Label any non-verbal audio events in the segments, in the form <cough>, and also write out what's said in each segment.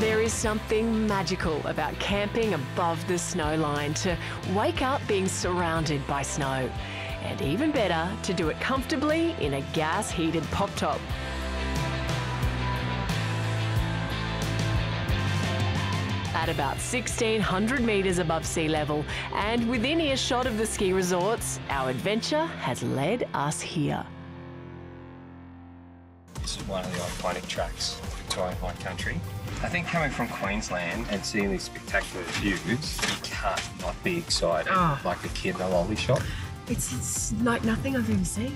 There is something magical about camping above the snow line to wake up being surrounded by snow. And even better, to do it comfortably in a gas heated pop top. At about 1600 metres above sea level and within earshot of the ski resorts, our adventure has led us here. This is one of the iconic tracks of Victorian High Country. I think coming from Queensland and seeing these spectacular views, you can't not be excited, Oh. like a kid in a lolly shop. It's, it's like nothing I've ever seen.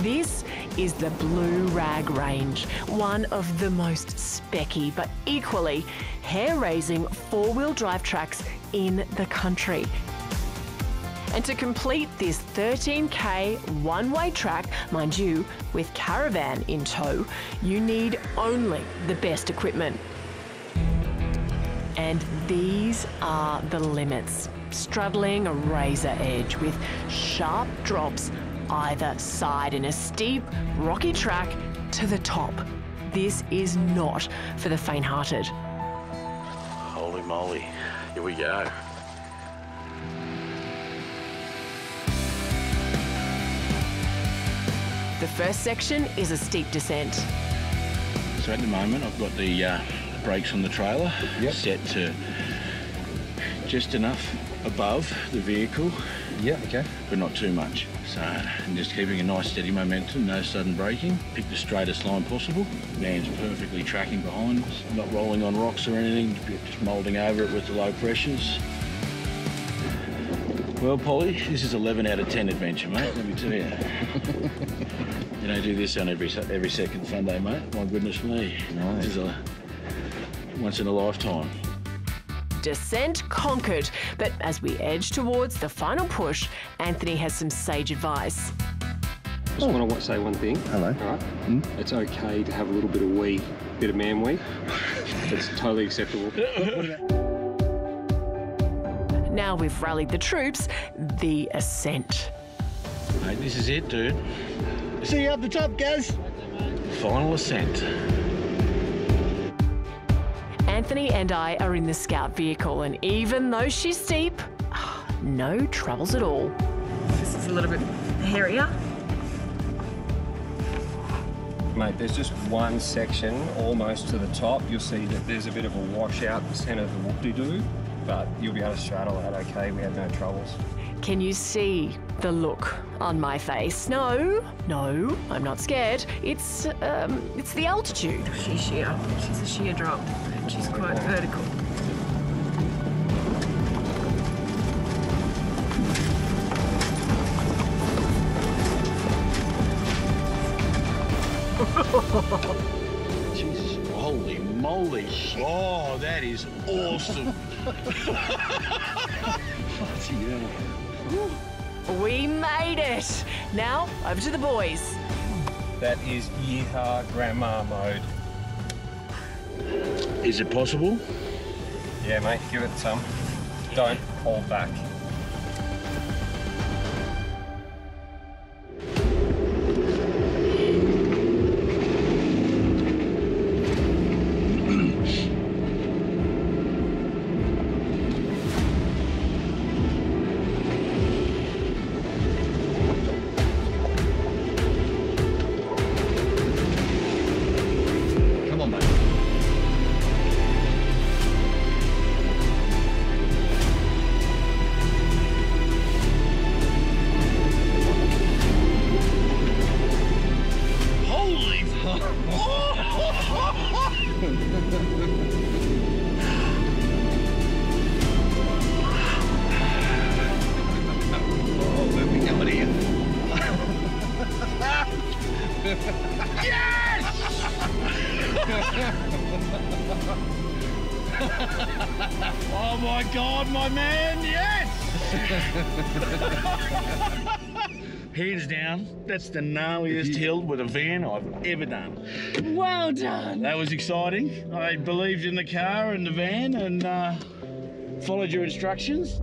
This is the Blue Rag Range, one of the most specky but equally hair raising four wheel drive tracks in the country. And to complete this 13k one way track, mind you, with caravan in tow, you need only the best equipment. And these are the limits. Straddling a razor edge with sharp drops either side in a steep, rocky track to the top. This is not for the faint hearted. Holy moly. Here we go. First section is a steep descent. So at the moment, I've got the uh, brakes on the trailer Yep. set to just enough above the vehicle, Yeah, okay. but not too much. So I'm just keeping a nice steady momentum, no sudden braking. Pick the straightest line possible. Man's perfectly tracking behind us, not rolling on rocks or anything, just moulding over it with the low pressures. Well, Polly, this is 11 out of 10 adventure, mate, let me tell you. <laughs> you don't do this on every every second Sunday, mate. My goodness me. This is a once in a lifetime. Descent conquered, but as we edge towards the final push, Anthony has some sage advice. I Just want to say one thing. Hello. All right. Hmm? It's okay to have a little bit of wee, bit of man wee. <laughs> It's totally acceptable. <laughs> Now we've rallied the troops, the ascent. Mate, this is it, dude. See you up the top, guys. Final ascent. Anthony and I are in the scout vehicle, and even though she's steep, <sighs> no troubles at all. This is a little bit hairier. Mate, there's just one section almost to the top. You'll see that there's a bit of a washout in the centre of the whoop-de-doo, but you'll be able to straddle that okay. We had no troubles. Can you see the look on my face? No, no, I'm not scared. It's um, it's the altitude. She's sheer. She's a sheer drop. She's quite vertical. <laughs> Jesus, holy moly. Oh, that is awesome. We made it. Now over to the boys. That is yeehaw grandma mode. is it possible? Yeah, mate, give it some. Don't hold back. <laughs> Oh my God, my man, yes! <laughs> Hands down, that's the gnarliest hill with a van I've ever done. Well done. That was exciting. I believed in the car and the van and uh, followed your instructions.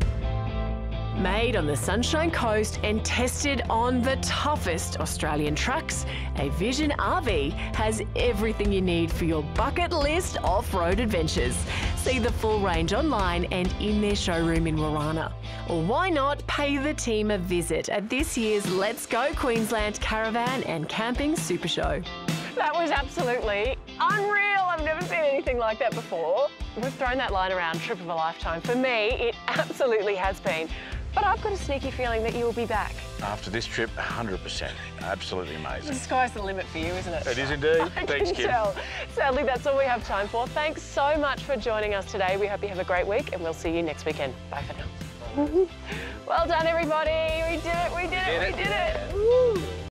Made on the Sunshine Coast and tested on the toughest Australian trucks, a Vision RV has everything you need for your bucket list off road adventures. See the full range online and in their showroom in Warana. Or why not pay the team a visit at this year's Let's Go Queensland Caravan and Camping Super Show. That was absolutely unreal. I've never seen anything like that before. We've thrown that line around, trip of a lifetime. For me, it <laughs> absolutely has been. But I've got a sneaky feeling that you'll be back. After this trip, 100%. Absolutely amazing. The sky's the limit for you, isn't it? It is indeed. <laughs> I Thanks, can Kim. tell. Sadly, that's all we have time for. Thanks so much for joining us today. We hope you have a great week and we'll see you next weekend. Bye for now. <laughs> well done, everybody. We did it. We did, it. We did it. Woo.